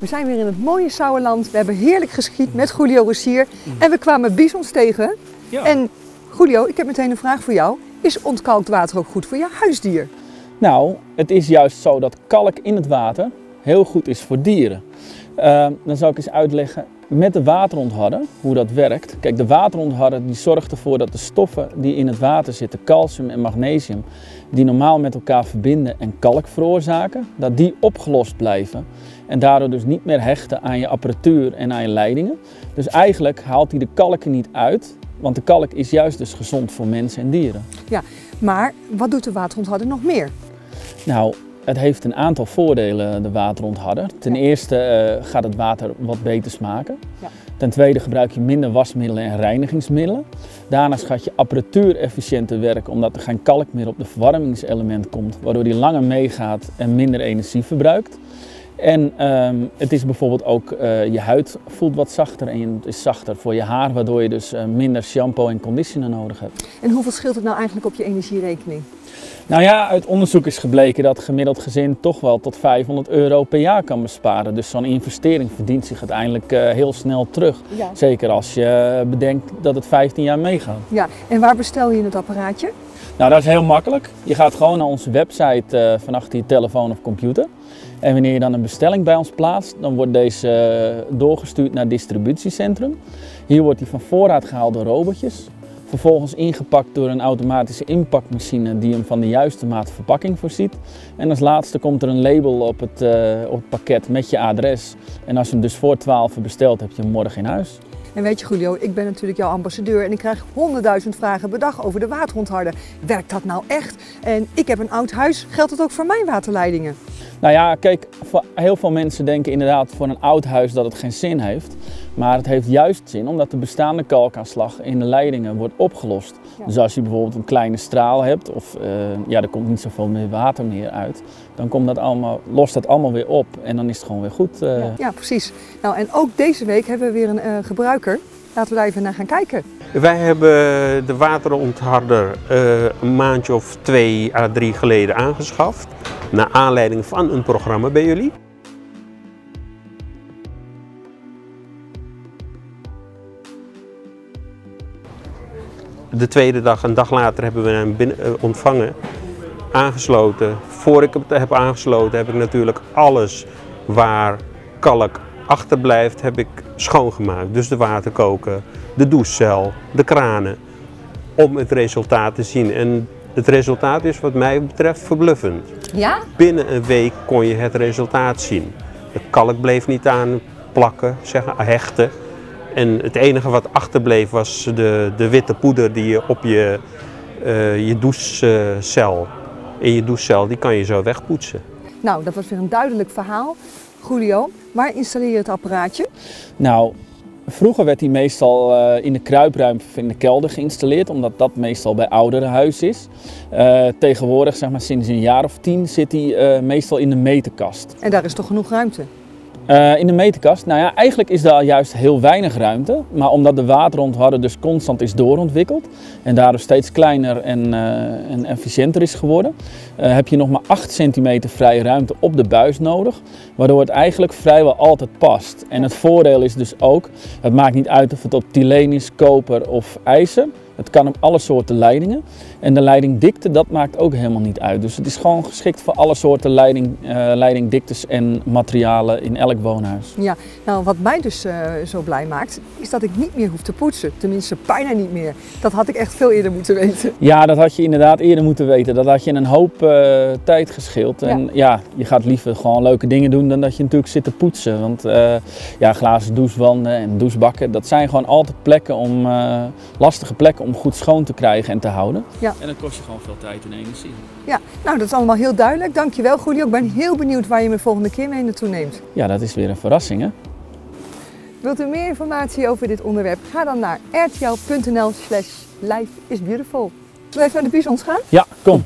We zijn weer in het mooie Sauerland. We hebben heerlijk geschiet met Julio Rossier. En we kwamen bisons tegen. Ja. En Julio, ik heb meteen een vraag voor jou. Is ontkalkt water ook goed voor je huisdier? Nou, het is juist zo dat kalk in het water heel goed is voor dieren. Uh, dan zal ik eens uitleggen met de waterontharder hoe dat werkt. Kijk, de waterontharder die zorgt ervoor dat de stoffen die in het water zitten, calcium en magnesium, die normaal met elkaar verbinden en kalk veroorzaken, dat die opgelost blijven. En daardoor dus niet meer hechten aan je apparatuur en aan je leidingen. Dus eigenlijk haalt hij de kalk er niet uit, want de kalk is juist dus gezond voor mensen en dieren. Ja, maar wat doet de waterontharder nog meer? Nou, het heeft een aantal voordelen, de waterontharder. Ten Ja. eerste uh, gaat het water wat beter smaken. Ja. Ten tweede gebruik je minder wasmiddelen en reinigingsmiddelen. Daarnaast gaat je apparatuur efficiënter werken omdat er geen kalk meer op de verwarmingselement komt, waardoor die langer meegaat en minder energie verbruikt. En um, het is bijvoorbeeld ook, uh, je huid voelt wat zachter en het is zachter voor je haar, waardoor je dus uh, minder shampoo en conditioner nodig hebt. En hoeveel scheelt het nou eigenlijk op je energierekening? Nou ja, uit onderzoek is gebleken dat gemiddeld gezin toch wel tot 500 euro per jaar kan besparen. Dus zo'n investering verdient zich uiteindelijk uh, heel snel terug. Ja. Zeker als je bedenkt dat het 15 jaar meegaat. Ja, en waar bestel je het apparaatje? Nou, dat is heel makkelijk. Je gaat gewoon naar onze website uh, vanaf je telefoon of computer. En wanneer je dan een bestelling bij ons plaatst, dan wordt deze uh, doorgestuurd naar het distributiecentrum. Hier wordt die van voorraad gehaald door robotjes. Vervolgens ingepakt door een automatische inpakmachine die hem van de juiste maat verpakking voorziet. En als laatste komt er een label op het, uh, op het pakket met je adres. En als je hem dus voor 12 bestelt, heb je hem morgen in huis. En weet je Julio, ik ben natuurlijk jouw ambassadeur en ik krijg honderdduizend vragen per dag over de waterontharder. Werkt dat nou echt? En ik heb een oud huis, geldt dat ook voor mijn waterleidingen? Nou ja, kijk, heel veel mensen denken inderdaad voor een oud huis dat het geen zin heeft. Maar het heeft juist zin omdat de bestaande kalkaanslag in de leidingen wordt opgelost. Ja. Dus als je bijvoorbeeld een kleine straal hebt of uh, ja, er komt niet zoveel meer water meer uit, dan komt dat allemaal, lost dat allemaal weer op en dan is het gewoon weer goed. Uh... Ja, ja, precies. Nou, en ook deze week hebben we weer een uh, gebruiker. Laten we daar even naar gaan kijken. Wij hebben de waterontharder uh, een maandje of twee à drie geleden aangeschaft. Naar aanleiding van een programma bij jullie. De tweede dag, een dag later, hebben we hem binnen, uh, ontvangen, aangesloten. Voor ik het heb aangesloten, heb ik natuurlijk alles waar kalk achterblijft, heb ik schoongemaakt. Dus de waterkoker, de douchecel, de kranen, om het resultaat te zien. En het resultaat is wat mij betreft verbluffend. Ja? Binnen een week kon je het resultaat zien. De kalk bleef niet aan plakken, zeggen, hechten. En het enige wat achterbleef was de, de witte poeder die je op je, uh, je douchecel, in je douchecel, die kan je zo wegpoetsen. Nou, dat was weer een duidelijk verhaal. Julio, waar installeer je het apparaatje? Nou, vroeger werd die meestal uh, in de kruipruimte in de kelder geïnstalleerd, omdat dat meestal bij oudere huis is. Uh, tegenwoordig, zeg maar sinds een jaar of tien, zit die uh, meestal in de meterkast. En daar is toch genoeg ruimte? Uh, in de meterkast, nou ja, eigenlijk is daar juist heel weinig ruimte. Maar omdat de waterontharder dus constant is doorontwikkeld en daardoor steeds kleiner en, uh, en efficiënter is geworden, uh, heb je nog maar 8 centimeter vrije ruimte op de buis nodig. Waardoor het eigenlijk vrijwel altijd past. En het voordeel is dus ook, het maakt niet uit of het op tyleen is, koper of ijzer. Het kan op alle soorten leidingen. En de leidingdikte, dat maakt ook helemaal niet uit. Dus het is gewoon geschikt voor alle soorten leiding, uh, leidingdiktes en materialen in elk woonhuis. Ja, nou wat mij dus uh, zo blij maakt, is dat ik niet meer hoef te poetsen. Tenminste, bijna niet meer. Dat had ik echt veel eerder moeten weten. Ja, dat had je inderdaad eerder moeten weten. Dat had je een hoop uh, tijd gescheeld. En ja. ja. je gaat liever gewoon leuke dingen doen dan dat je natuurlijk zit te poetsen. Want ja, glazen douchewanden en douchebakken, dat zijn gewoon altijd plekken om, lastige plekken om goed schoon te krijgen en te houden. Ja. En dan kost je gewoon veel tijd en energie. Ja, nou dat is allemaal heel duidelijk. Dankjewel Julio. Ik ben heel benieuwd waar je me volgende keer mee naartoe neemt. Ja, dat is weer een verrassing hè. Wilt u meer informatie over dit onderwerp? Ga dan naar rtl.nl slash life is beautiful. Zullen we even naar de bisons gaan? Ja, kom.